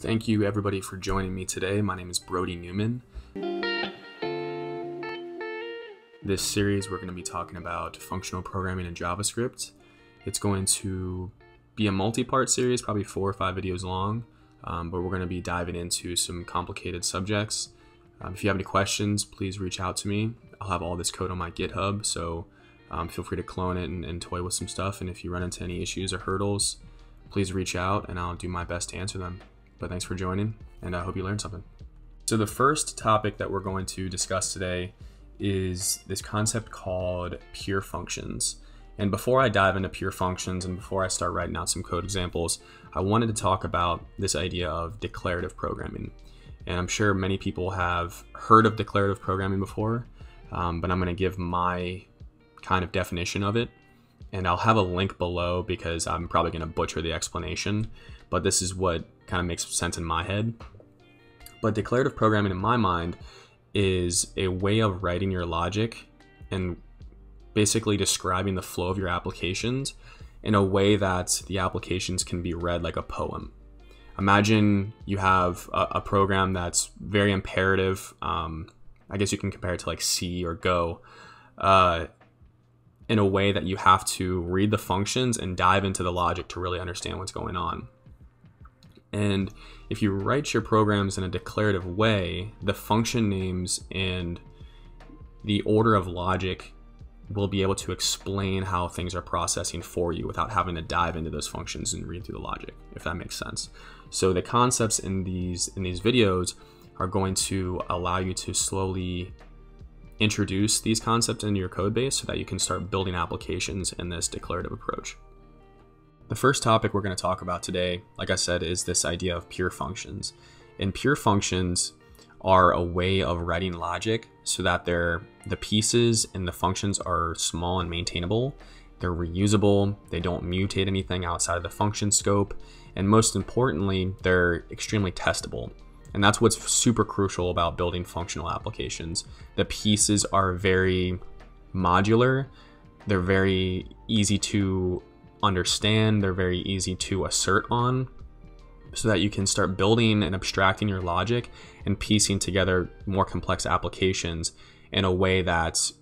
Thank you everybody for joining me today. My name is Brodey Newman. This series we're going to be talking about functional programming in JavaScript. It's going to be a multi-part series, probably four or five videos long, um, but we're going to be diving into some complicated subjects. Um, if you have any questions, please reach out to me. I'll have all this code on my GitHub, so um, feel free to clone it and, and toy with some stuff. And if you run into any issues or hurdles, please reach out and I'll do my best to answer them. But thanks for joining, and I hope you learned something. So, the first topic that we're going to discuss today is this concept called pure functions. And before I dive into pure functions and before I start writing out some code examples, I wanted to talk about this idea of declarative programming. And I'm sure many people have heard of declarative programming before, um, but I'm going to give my kind of definition of it. And I'll have a link below because I'm probably going to butcher the explanation, but this is what kind of makes sense in my head. But declarative programming, in my mind, is a way of writing your logic and basically describing the flow of your applications in a way that the applications can be read like a poem. Imagine you have a, a program that's very imperative. Um, I guess you can compare it to like C or Go. Uh, in a way that you have to read the functions and dive into the logic to really understand what's going on. And if you write your programs in a declarative way, the function names and the order of logic will be able to explain how things are processing for you without having to dive into those functions and read through the logic, if that makes sense. So the concepts in these in these videos are going to allow you to slowly introduce these concepts into your code base so that you can start building applications in this declarative approach. The first topic we're going to talk about today, like I said, is this idea of pure functions. And pure functions are a way of writing logic so that they're, the pieces and the functions are small and maintainable. They're reusable, they don't mutate anything outside of the function scope, and most importantly, they're extremely testable. And that's what's super crucial about building functional applications. The pieces are very modular, they're very easy to understand, they're very easy to assert on, so that you can start building and abstracting your logic and piecing together more complex applications in a way that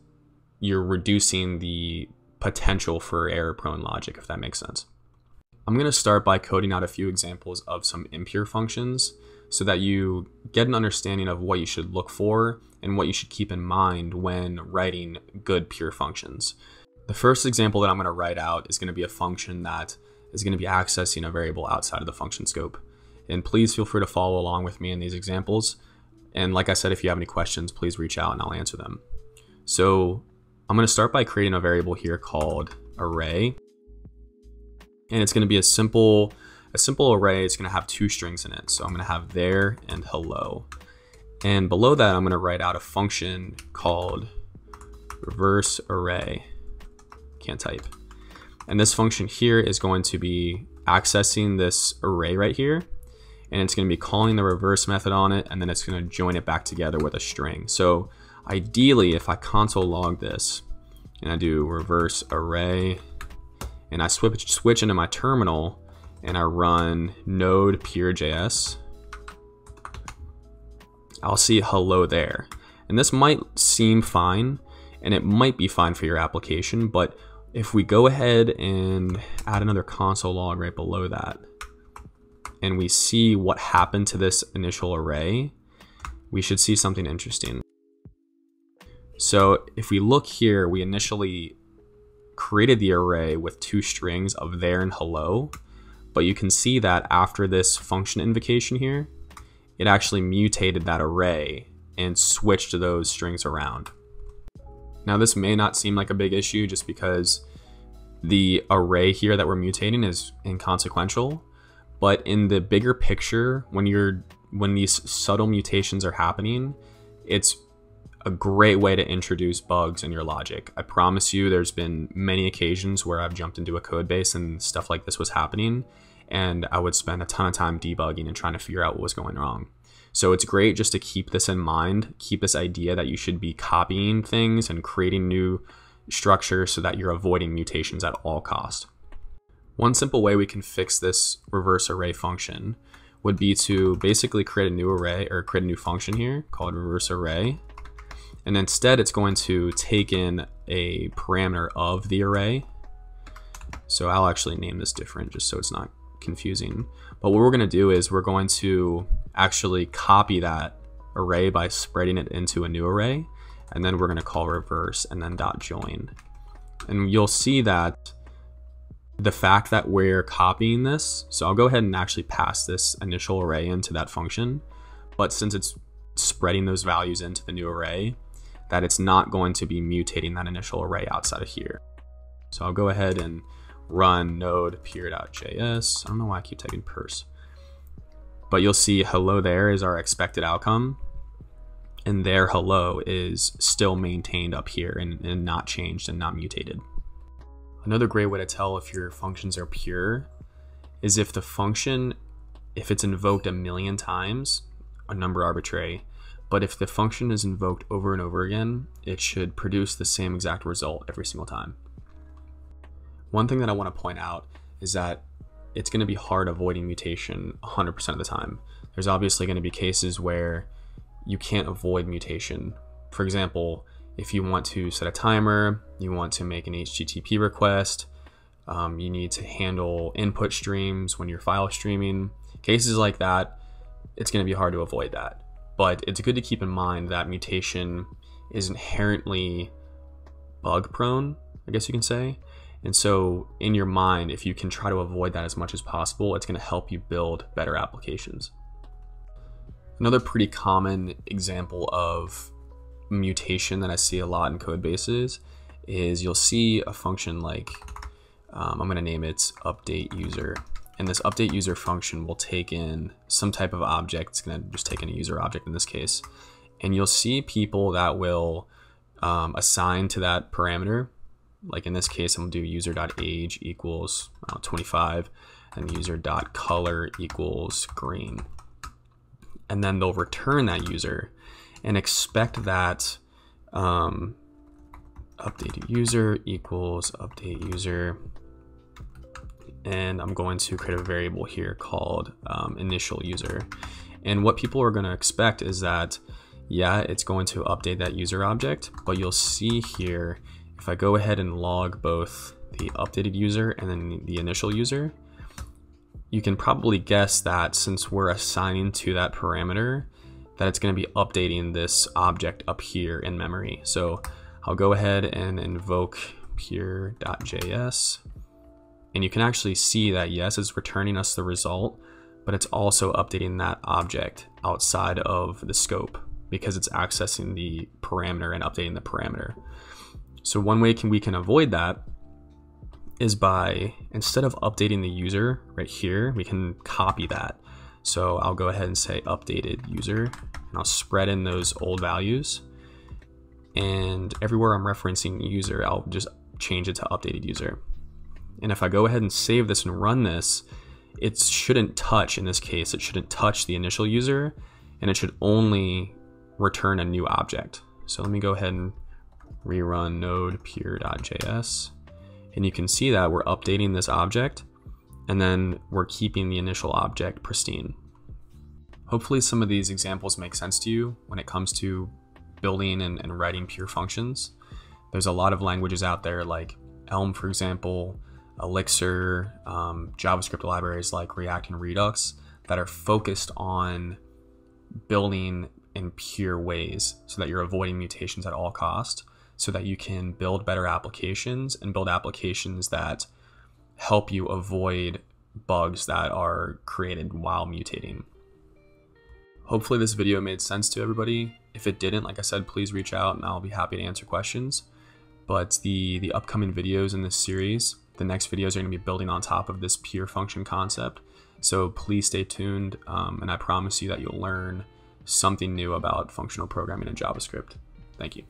you're reducing the potential for error prone logic, if that makes sense. I'm going to start by coding out a few examples of some impure functions so that you get an understanding of what you should look for and what you should keep in mind when writing good pure functions. The first example that I'm going to write out is going to be a function that is going to be accessing a variable outside of the function scope. And please feel free to follow along with me in these examples. And like I said, if you have any questions, please reach out and I'll answer them. So I'm going to start by creating a variable here called array. And it's going to be a simple a simple array is going to have two strings in it. So I'm going to have there and hello. And below that, I'm going to write out a function called reverse array. Can't type. And this function here is going to be accessing this array right here. And it's going to be calling the reverse method on it. And then it's going to join it back together with a string. So ideally, if I console log this and I do reverse array and I switch, switch into my terminal, and I run node pure.js, I'll see hello there. And this might seem fine, and it might be fine for your application, but if we go ahead and add another console log right below that, and we see what happened to this initial array, we should see something interesting. So if we look here, we initially created the array with two strings of there and hello, but you can see that after this function invocation here, it actually mutated that array and switched those strings around. Now this may not seem like a big issue just because the array here that we're mutating is inconsequential, but in the bigger picture, when you're when these subtle mutations are happening, it's a great way to introduce bugs in your logic. I promise you, there's been many occasions where I've jumped into a code base and stuff like this was happening, and I would spend a ton of time debugging and trying to figure out what was going wrong. So it's great just to keep this in mind, keep this idea that you should be copying things and creating new structures so that you're avoiding mutations at all cost. One simple way we can fix this reverse array function would be to basically create a new array or create a new function here called reverse array. And instead it's going to take in a parameter of the array. So I'll actually name this different just so it's not confusing. But what we're going to do is we're going to actually copy that array by spreading it into a new array. And then we're going to call reverse and then dot join. And you'll see that the fact that we're copying this, so I'll go ahead and actually pass this initial array into that function, but since it's spreading those values into the new array, that it's not going to be mutating that initial array outside of here. So I'll go ahead and run node peer.js. I don't know why I keep typing purse. But you'll see hello there is our expected outcome. And their hello is still maintained up here and, and not changed and not mutated. Another great way to tell if your functions are pure is if the function, if it's invoked a million times, a number arbitrary, but if the function is invoked over and over again, it should produce the same exact result every single time. One thing that I want to point out is that it's going to be hard avoiding mutation 100% of the time. There's obviously going to be cases where you can't avoid mutation. For example, if you want to set a timer, you want to make an HTTP request, um, you need to handle input streams when you're file streaming, cases like that, it's going to be hard to avoid that. But it's good to keep in mind that mutation is inherently bug prone, I guess you can say. And so, in your mind, if you can try to avoid that as much as possible, it's going to help you build better applications. Another pretty common example of mutation that I see a lot in code bases is you'll see a function like, um, I'm going to name it update user. And this update user function will take in some type of object. It's going to just take in a user object in this case. And you'll see people that will um, assign to that parameter. Like in this case, I'm to do user.age equals uh, 25 and user.color equals green. And then they'll return that user and expect that um, update user equals update user and I'm going to create a variable here called um, initial user and what people are going to expect is that yeah it's going to update that user object but you'll see here if I go ahead and log both the updated user and then the initial user you can probably guess that since we're assigning to that parameter that it's going to be updating this object up here in memory. So I'll go ahead and invoke pure.js and you can actually see that yes, it's returning us the result, but it's also updating that object outside of the scope because it's accessing the parameter and updating the parameter. So one way can we can avoid that is by instead of updating the user right here, we can copy that. So I'll go ahead and say updated user and I'll spread in those old values. And everywhere I'm referencing user, I'll just change it to updated user. And if I go ahead and save this and run this, it shouldn't touch, in this case, it shouldn't touch the initial user and it should only return a new object. So let me go ahead and rerun node pure.js. And you can see that we're updating this object and then we're keeping the initial object pristine. Hopefully some of these examples make sense to you when it comes to building and, and writing pure functions. There's a lot of languages out there like Elm, for example, Elixir, um, JavaScript libraries like React and Redux that are focused on building in pure ways so that you're avoiding mutations at all cost so that you can build better applications and build applications that help you avoid bugs that are created while mutating. Hopefully this video made sense to everybody. If it didn't, like I said, please reach out and I'll be happy to answer questions. But the, the upcoming videos in this series, the next videos are going to be building on top of this pure function concept. So please stay tuned um, and I promise you that you'll learn something new about functional programming in JavaScript. Thank you.